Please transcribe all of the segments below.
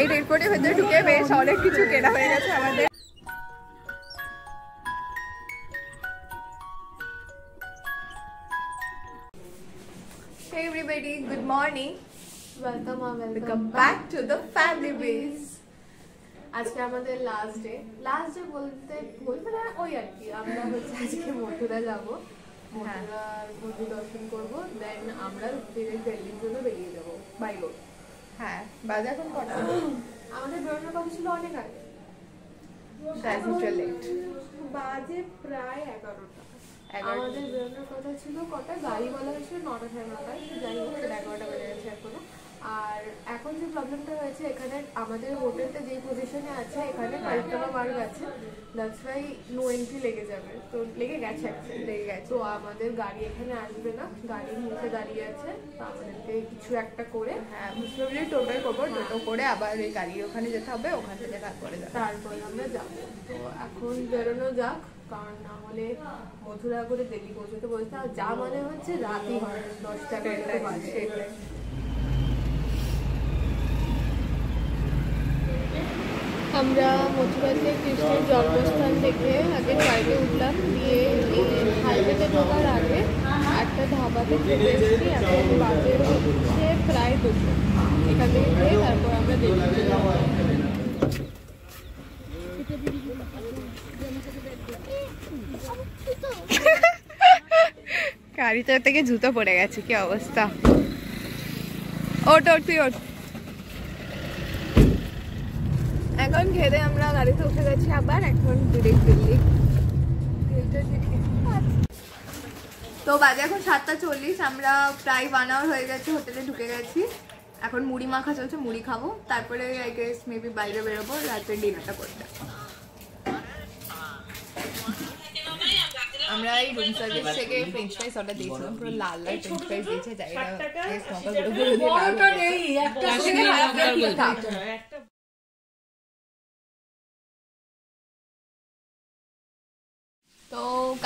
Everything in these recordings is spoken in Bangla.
এই রেডকোটের ভেতরে ঢুকে বেশ অনেক কিছু কেনা হয়ে গেছে আমাদের। Hey everybody, good morning. Welcome Welcome back. to the family base. আজকে আমাদের লাস্ট ডে লাস্ট ডে বলতে বলতে না ওই আর কি। আমরা হচ্ছে আজকে মথুরা যাব। মথুরার মন্দির দর্শন করব। দেন আমরা ডিরেক্ট দিল্লির জন্য বেরিয়ে যাব। বাই রোড হ্যাঁ বাজে এখন কটা? আমাদের বেরোনোর কথা ছিল অনেক আগে. বাজে প্রায় এগারোটা। এগারোটা। আমাদের বেরোনোর কথা ছিল কটা? গাড়ি বলা হয়েছিল নটা সাড়ে নটায় যাই হোক এগারোটা বেজে গেছে এখন। যে প্রবলেমটা হয়েছে এখানে আমাদের হোটেলটা যেই পজিশনে আছে এখানে পারিক্রমা মার্গ আছে দ্যাটস ওয়াই নো এন্ট্রি লেগে যাবে। তো লেগে গেছে লেগে গেছে। তো আমাদের গাড়ি এখানে আসবে না গাড়ি নিচে দাঁড়িয়ে আছে আমাদেরকে কিছু একটা করে হ্যাঁ মুসলিমলি টোটোয় করব টোটো করে আবার এই গাড়ির ওখানে যেতে হবে ওখান থেকে তারপরে তারপরে আমরা যাব। তো এখন বেরোনো যাক কারণ না হলে মথুরা করে দিল্লি পৌঁছতে বলতে আর যা মানে হচ্ছে রাতই হয় দশটা বাজে। আমরা মথুরাতে কৃষ্ণের জন্মস্থান থেকে আগে ট্রাইনে উঠলাম, দিয়ে এই হাইওয়েতে ঢোকার আগে একটা ধাবাতে খেতে এসেছি, এখন বাজে হচ্ছে প্রায় দুটো। এখান থেকে খেয়ে তারপর আমরা দিল্লিতে যাব। গাড়িটা থেকে জুতো পড়ে গেছে, কি অবস্থা? ওট ওট তুই ওট এখন খেতে আমরা গাড়িতে উঠে গেছি আবার এখন ডিরেক্ট দিল্লি। তো বাজে এখন সাতটা চল্লিশ আমরা প্রায় ওয়ান আওয়ার হয়ে গেছে হোটেলে ঢুকে গেছি। এখন মুড়ি মাখা চলছে মুড়ি খাব। তারপরে আই গেস মেবি বাইরে বেরোবো রাত্রে ডিনারটা করতে। আমরা এই রুম সার্ভিস থেকে ফ্রেঞ্চ ফ্রাইস অর্ডার দিয়েছিলাম পুরো লাল লাল ফ্রেঞ্চ ফ্রাইস দিয়েছে জায়গা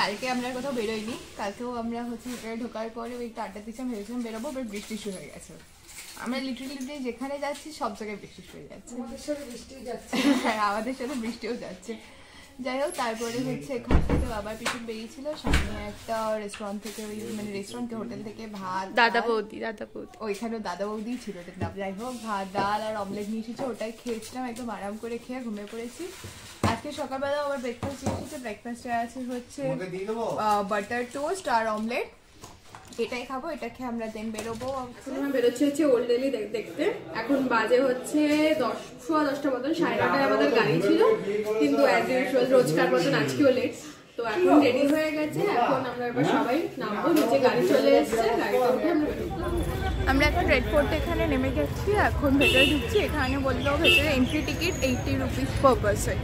কালকে আমরা কোথাও বেরোইনি। কালকেও আমরা হচ্ছে হোটেলে ঢোকার পরে ওই একটু আড্ডা দিচ্ছিলাম ভেবেছিলাম বেরোবো বাট বৃষ্টি শুরু হয়ে গেছে। আমরা লিটারেলি যেখানে যাচ্ছি সব জায়গায় বৃষ্টি শুরু হয়ে যাচ্ছে। হ্যাঁ আমাদের সাথে বৃষ্টিও যাচ্ছে। যাই হোক তারপরে হচ্ছে এখান থেকে বাবার পিছন বেরিয়েছিল সামনে একটা রেস্টুরেন্ট থেকে ওই মানে রেস্টুরেন্ট হোটেল থেকে ভাত দাদা বৌদি দাদা বৌদি। ওইখানেও দাদা বৌদি ছিল ওটার নাম যাই হোক ভাত ডাল আর অমলেট নিয়ে এসেছে ওটাই খেয়েছিলাম একদম আরাম করে খেয়ে ঘুমিয়ে পড়েছি। আজকে সকালবেলা আবার ব্রেকফাস্ট নিয়ে এসেছে ব্রেকফাস্টে আছে হচ্ছে বাটার টোস্ট আর অমলেট এটাই খাব এটা খেয়ে আমরা দেন বেরোবো আমরা বেরোচ্ছি হচ্ছে ওল্ড দিল্লি দেখতে। এখন বাজে হচ্ছে দশ সোয়া দশটা মতন সাড়ে নটায় আমাদের গাড়ি ছিল। কিন্তু রোজকার মতন আজকেও লেট তো এখন রেডি হয়ে গেছে এখন আমরা এবার সবাই নামবো নিচে গাড়ি চলে এসছে গাড়িতে উঠে আমরা বেরোবো। আমরা এখন রেড ফোর্ট এখানে নেমে গেছি এখন ভেতরে ঢুকছি এখানে বলল ভেতরে entry ticket eighty rupees per person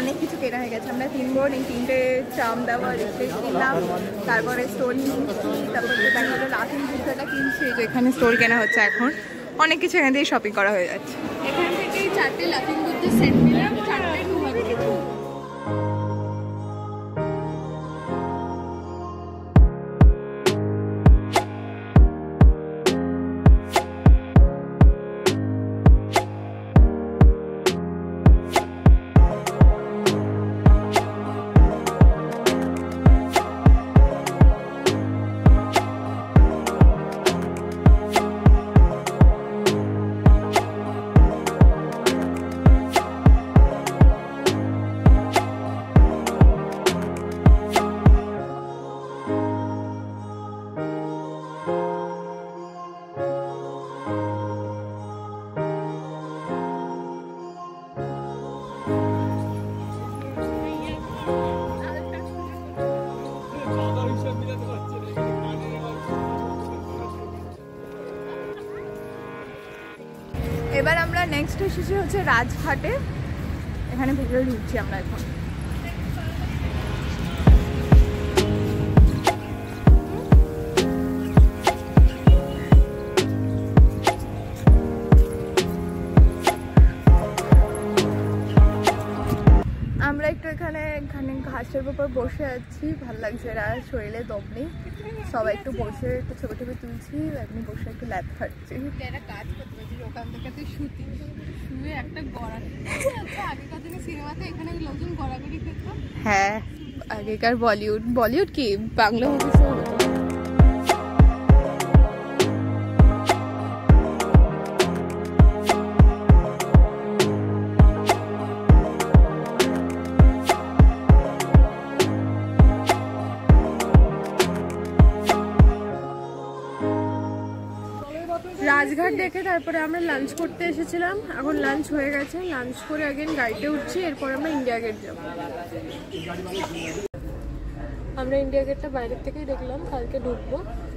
অনেক কিছু কেনা হয়ে গেছে। আমরা তিন বোন এই তিনটে চাম দেওয়া রিফ্রেশ কিনলাম তারপরে স্টোর তারপরে দেখা লাফিং জুতোটা কিনছি যে এখানে স্টোর কেনা হচ্ছে এখন। অনেক কিছু এখান থেকে শপিং করা হয়ে যাচ্ছে। এখান থেকে চারটে লাফিং বুদ্ধের সেট নিলাম এবার আমরা নেক্সট এসেছি হচ্ছে রাজঘাটে। এখানে ভেতরে ঢুকছি আমরা এখন। এখানে এখানে ঘাসের উপর বসে আছি। ভালো লাগছে আর শরীরে দম নেই। সবাই একটু বসে একটু ছবি টবি তুলছি এমনি বসে একটু ল্যাপ খাচ্ছি। একটা কাজ করতে পারছিস ওখান থেকে তুই শুতি শুয়ে একটা গড়া আচ্ছা আগেকার দিনে সিনেমাতে এখানে লোকজন গড়াগড়ি খেত হ্যাঁ আগেকার বলিউড বলিউড কি? বাংলা মুভি রাজঘাট দেখে তারপরে আমরা লাঞ্চ করতে এসেছিলাম। এখন লাঞ্চ হয়ে গেছে। লাঞ্চ করে আগেন গাড়িতে উঠছি। এরপর আমরা ইন্ডিয়া গেট যাব। আমরা ইন্ডিয়া গেটটা বাইরের থেকেই দেখলাম। কালকে ঢুকবো।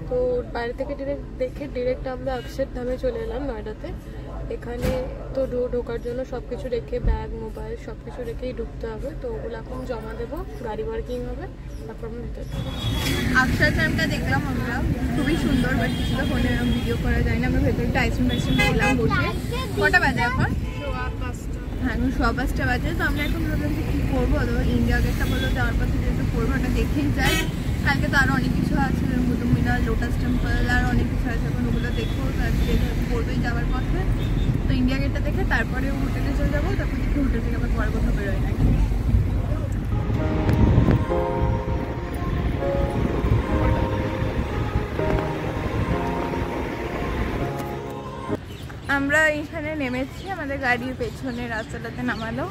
তো বাইরে থেকে ডিরেক্ট দেখে ডিরেক্ট আমরা অক্ষরধামে চলে এলাম নয়ডাতে এখানে তো ঢোকার জন্য সব কিছু রেখে ব্যাগ মোবাইল সব কিছু রেখেই ঢুকতে হবে। তো ওগুলো এখন জমা দেবো, গাড়ি পার্কিং হবে, তারপর আমরা ভিতরে যাব অক্ষরধামটা দেখলাম আমরা, খুবই সুন্দর বাট কিছু তো ফোনে ভিডিও করা যায় না। আমরা ভেতরে একটা আইসক্রিম টাইসক্রিম খেলাম বসে। কটা বাজে এখন? হ্যাঁ এখন সোয়া পাঁচটা বাজে। তো আমরা এখন ভাবলাম যে কী করব? তো ইন্ডিয়া গেটটা বলল যাওয়ার পথে যেহেতু পড়ব, ওটা দেখেই যাই। কালকে তো আরও অনেক কিছু আছে কুতুব মিনার লোটাস টেম্পল আর অনেক কিছু আছে, এখন ওগুলো দেখব। যেহেতু পড়বেই যাওয়ার পথে তো দেখে তারপরে হোটেলে চলে যাব তখন দেখি হোটেল থেকে আবার পরে কোথাও বেরোয় নাকি। আমরা এখানে নেমেছি আমাদের গাড়ির পেছনে রাস্তাটাতে নামালো।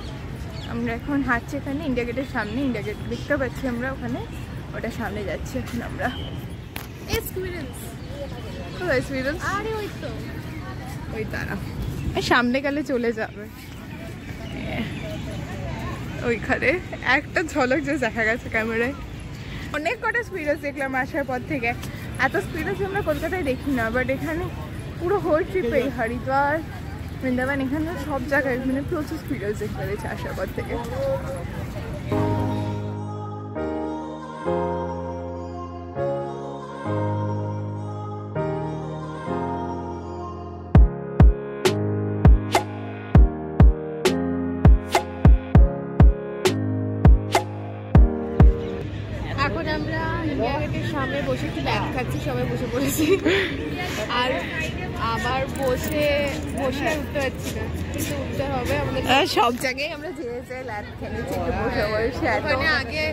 আমরা এখন হাঁটছি এখানে ইন্ডিয়া গেটের সামনে ইন্ডিয়া গেট দেখতে পাচ্ছি আমরা ওখানে। ওটা সামনে যাচ্ছি এখন আমরা। Experience experience? আরে ওই তো। ওই তারা। সামনে গেলে চলে যাবে। ওইখানে একটা ঝলক যে দেখা গেছে ক্যামেরায়। অনেক কটা স্পিডাস দেখলাম আসার পর থেকে। এত স্পিডাস আমরা কলকাতায় দেখি না বাট এখানে পুরো হোল ট্রিপে হরিদ্বার, বৃন্দাবন এখানে সব জায়গায় মানে প্রচুর স্পিডাস দেখতে পেরেছে আসার পর থেকে। বসে একটু ল্যাব খাচ্ছি সবাই বসে পড়েছি। আর আবার বসে বসে উঠতে পারছি না। কিন্তু উঠতে হবে আমাদের। সব জায়গায় আমরা যেয়ে যেয়ে ল্যাব খেলেছি একটু বসে বসে ওখানে আগে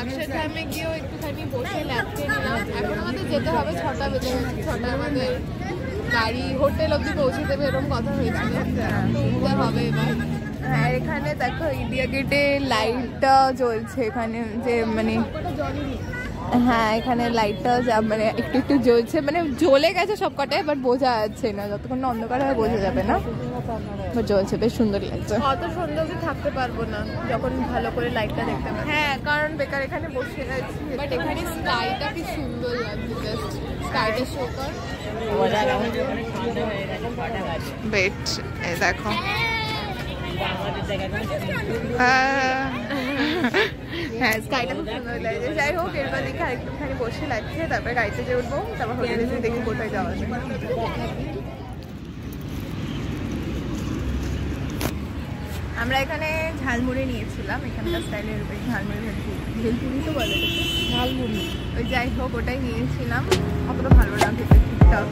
অক্ষরধামে গিয়েও একটুখানি বসে ল্যাব খেয়ে নিলাম। এখন আমাদের যেতে হবে ছটা বেজে গেছে ছটা আমাদের গাড়ি হোটেল অব্দি পৌঁছে দেবে এরকম কথা হয়েছিল তো উঠতে হবে এবার। হ্যাঁ এখানে দেখো ইন্ডিয়া গেটে লাইটটা জ্বলছে এখানে যে মানে হ্যাঁ এখানে লাইটটা মানে একটু একটু জ্বলছে মানে জ্বলে গেছে সব কটায় বাট বোঝা যাচ্ছে না যতক্ষণ না অন্ধকার হয় বোঝা যাবে না। But জ্বলছে বেশ সুন্দর লাগছে। অত অব্দি থাকতে পারব না যখন ভালো করে লাইটটা দেখতে পাবো হ্যাঁ কারণ বেকার এখানে বসে আছি বাট এখানে স্কাইটা কি সুন্দর লাগছে জাস্ট স্কাইটা শো কর। বেট এই দেখো। হ্যাঁ। হ্যাঁ স্কাইটা খুব সুন্দর লাগছে। যাই হোক এরপর দেখি আরেকটুখানি বসে লাগছে তারপরে গাড়িতে যে উঠবো তারপর হোটেলে যেয়ে দেখি কোথায় যাওয়া যায়। আমরা এখানে ঝালমুড়ি নিয়েছিলাম এখানকার স্টাইলের বেশ ঝালমুড়ি ভেলপুরি তো বলে। ঝালমুড়ি। ওই যাই হোক ওটাই নিয়েছিলাম। অতটা ভালো না ঠিকঠাক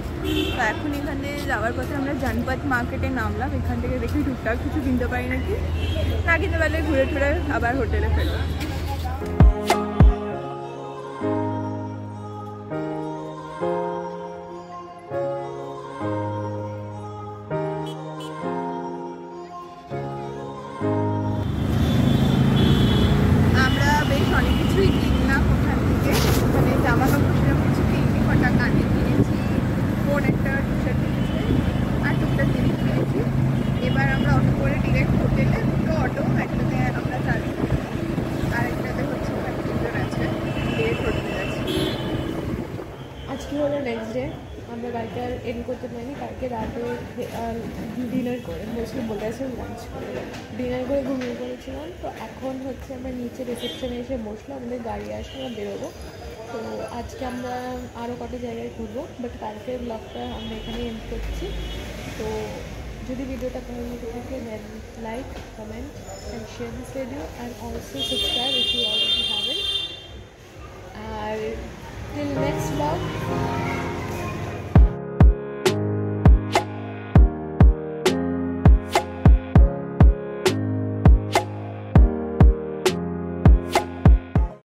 হয়ে তো এখন এখানে যাওয়ার পথে আমরা জানপথ মার্কেটে নামলাম। এখান থেকে দেখি টুকটাক কিছু কিনতে পারি নাকি। না কিনতে পারলে ঘুরে টুরে আবার হোটেলে ফেরবো এন্ড করতে পারিনি, কালকে রাতে ডিনার করে মোস্টলি বলে আছে লাঞ্চ করে। ডিনার করে ঘুমিয়ে পড়েছিলাম, তো এখন হচ্ছে আমরা নিচে রিসেপশনে এসে বসল আমাদের গাড়ি আসলে আমরা বেরোবো। তো আজকে আমরা আরও কটা জায়গায় ঘুরবো বাট কালকের ব্লগটা আমরা এখানে এন্ড করছি। তো যদি ভিডিওটা ভালো লেগে থাকে দেন like comment and share this video and also subscribe if you already haven R Till next vlog.